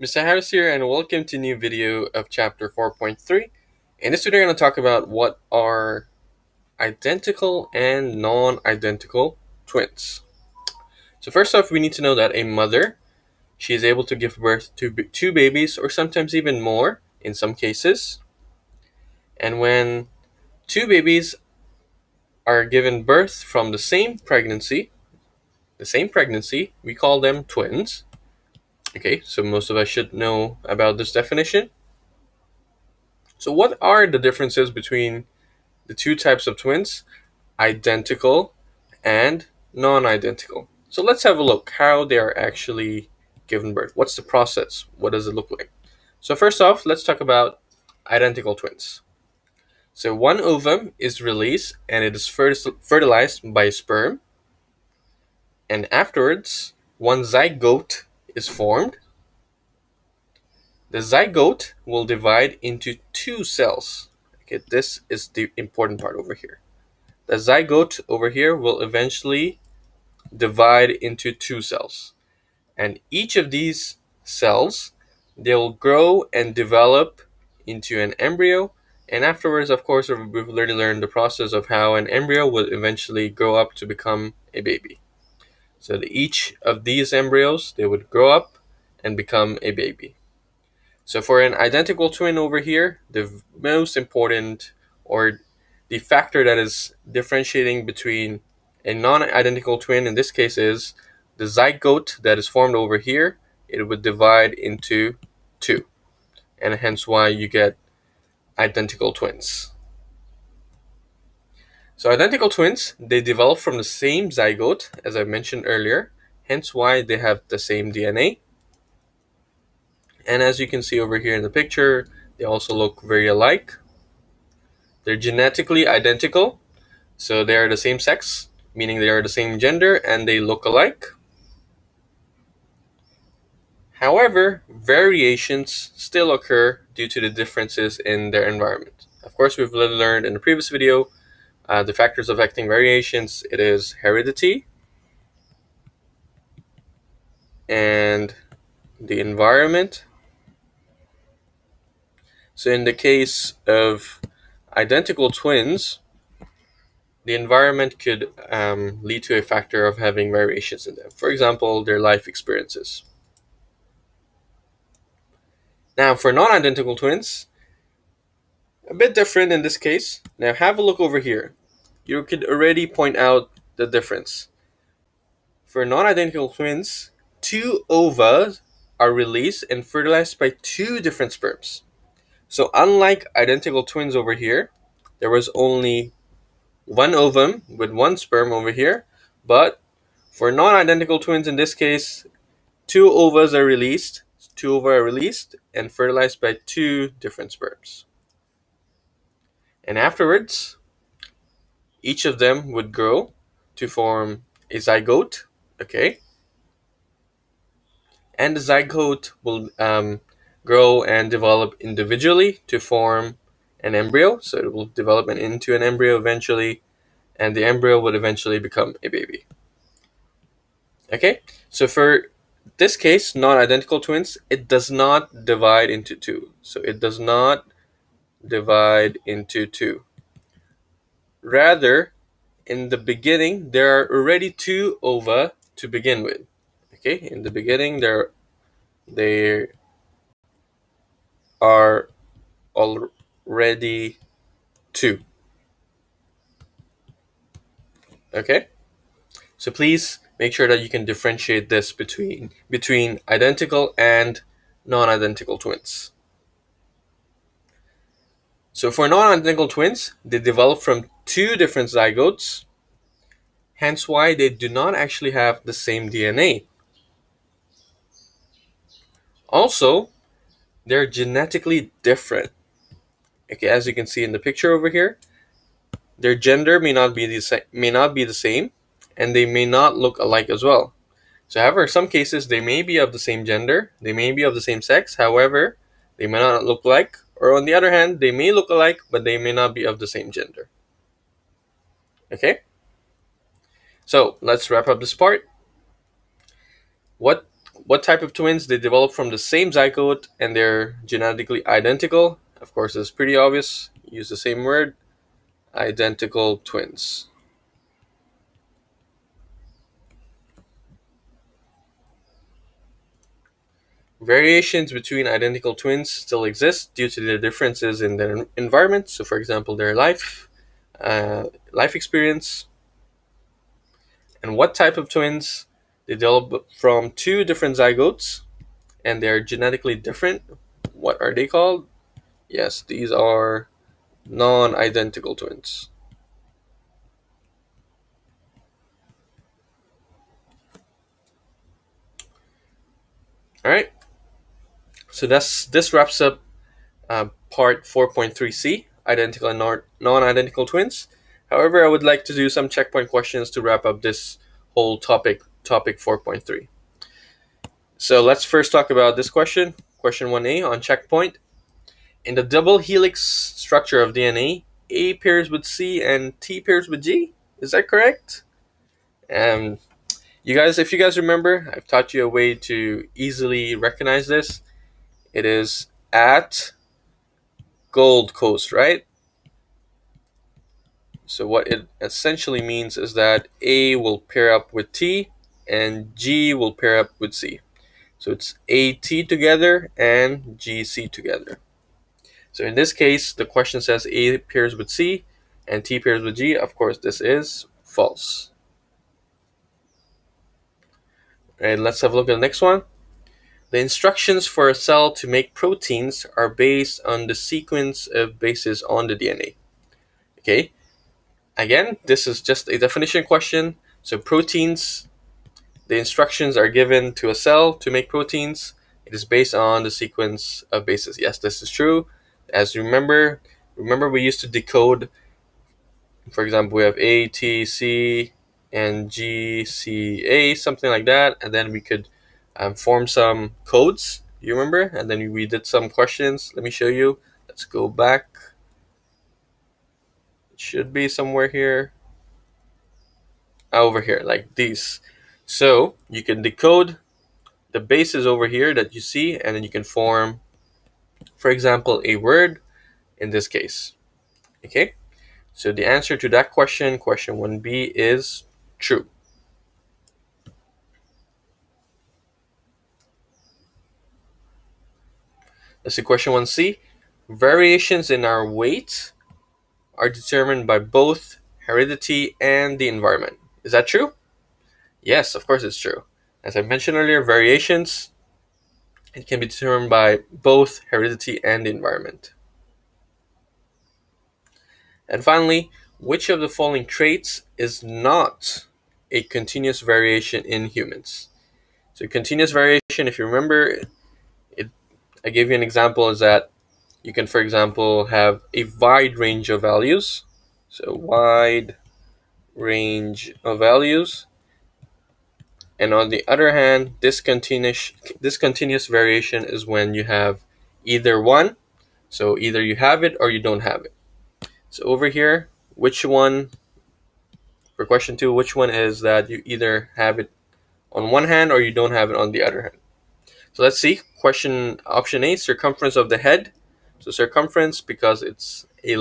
Mr. Haris here and welcome to new video of chapter 4.3. In this video I'm going to talk about what are identical and non-identical twins. So first off we need to know that a mother, she is able to give birth to two babies or sometimes even more in some cases. And when two babies are given birth from the same pregnancy, the same pregnancy, we call them twins. Okay, so most of us should know about this definition. So what are the differences between the two types of twins? Identical and non-identical. So let's have a look how they are actually given birth. What's the process? What does it look like? So first off, let's talk about identical twins. So one ovum is released and it is fertilized by sperm. And afterwards, one zygote is formed, the zygote will divide into two cells. Okay, this is the important part over here. The zygote over here will eventually divide into two cells. And each of these cells, they'll grow and develop into an embryo. And afterwards, of course, we've already learned the process of how an embryo will eventually grow up to become a baby. So each of these embryos, they would grow up and become a baby. So for an identical twin over here, the most important or the factor that is differentiating between a non-identical twin in this case is the zygote that is formed over here, it would divide into two. And hence why you get identical twins. So identical twins, they develop from the same zygote, as I mentioned earlier, hence why they have the same DNA. And as you can see over here in the picture, they also look very alike. They're genetically identical, so they are the same sex, meaning they are the same gender and they look alike. However, variations still occur due to the differences in their environment. Of course, we've learned in the previous video uh, the factors affecting variations, it is heredity and the environment. So in the case of identical twins, the environment could um, lead to a factor of having variations in them. For example, their life experiences. Now, for non-identical twins, a bit different in this case. Now have a look over here. You could already point out the difference. For non-identical twins, two ova are released and fertilized by two different sperms. So unlike identical twins over here, there was only one ovum with one sperm over here, but for non-identical twins in this case, two ovas are released, two ova are released and fertilized by two different sperms. And afterwards, each of them would grow to form a zygote, okay? And the zygote will um, grow and develop individually to form an embryo. So it will develop into an embryo eventually, and the embryo would eventually become a baby. Okay, so for this case, non-identical twins, it does not divide into two. So it does not divide into two. Rather, in the beginning, there are already two ova to begin with. Okay, in the beginning, there, there are already two. Okay, so please make sure that you can differentiate this between between identical and non-identical twins. So for non-identical twins, they develop from two different zygotes, hence why they do not actually have the same DNA. Also, they're genetically different. Okay, as you can see in the picture over here, their gender may not be the same, may not be the same, and they may not look alike as well. So, however, in some cases they may be of the same gender, they may be of the same sex. However, they may not look like or on the other hand, they may look alike, but they may not be of the same gender. Okay? So let's wrap up this part. What what type of twins? They develop from the same zygote and they're genetically identical. Of course, it's pretty obvious. Use the same word, identical twins. Variations between identical twins still exist due to the differences in their environment. So, for example, their life, uh, life experience, and what type of twins they develop from two different zygotes, and they're genetically different. What are they called? Yes, these are non-identical twins. All right. So that's this wraps up uh, part 4.3c, identical and non-identical twins. However, I would like to do some checkpoint questions to wrap up this whole topic, topic 4.3. So let's first talk about this question, question 1a on checkpoint. In the double helix structure of DNA, A pairs with C and T pairs with G. Is that correct? Um, you guys, if you guys remember, I've taught you a way to easily recognize this. It is at Gold Coast, right? So what it essentially means is that A will pair up with T and G will pair up with C. So it's AT together and GC together. So in this case, the question says A pairs with C and T pairs with G. Of course, this is false. And let's have a look at the next one. The instructions for a cell to make proteins are based on the sequence of bases on the DNA. Okay, again, this is just a definition question. So proteins, the instructions are given to a cell to make proteins. It is based on the sequence of bases. Yes, this is true. As you remember, remember we used to decode, for example, we have A, T, C, and G, C, A, something like that. And then we could um, form some codes. You remember? And then we did some questions. Let me show you. Let's go back. It should be somewhere here. Over here, like these. So you can decode the bases over here that you see, and then you can form, for example, a word in this case. Okay? So the answer to that question, question 1b, is true. Let's see question 1c. Variations in our weight are determined by both heredity and the environment. Is that true? Yes, of course it's true. As I mentioned earlier, variations it can be determined by both heredity and the environment. And finally, which of the following traits is not a continuous variation in humans? So continuous variation, if you remember, I gave you an example is that you can, for example, have a wide range of values. So wide range of values. And on the other hand, discontinuous, discontinuous variation is when you have either one. So either you have it or you don't have it. So over here, which one, for question two, which one is that you either have it on one hand or you don't have it on the other hand? So let's see. Question option A, circumference of the head. So circumference because it's a,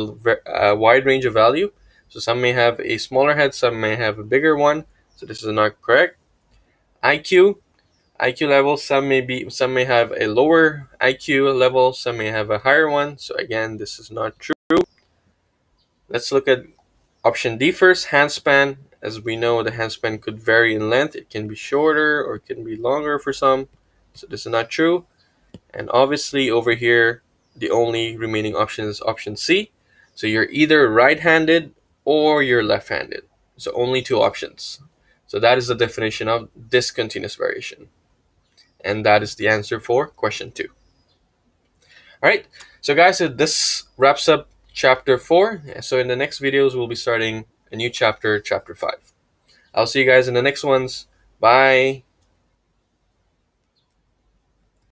a, wide range of value. So some may have a smaller head, some may have a bigger one. So this is not correct. IQ, IQ level, some may be some may have a lower IQ level, some may have a higher one. So again, this is not true. Let's look at option D first, hand span. As we know, the hand span could vary in length. It can be shorter or it can be longer for some. So this is not true. And obviously over here, the only remaining option is option C. So you're either right-handed or you're left-handed. So only two options. So that is the definition of discontinuous variation. And that is the answer for question two. All right, so guys, so this wraps up chapter four. So in the next videos, we'll be starting a new chapter, chapter five. I'll see you guys in the next ones. Bye.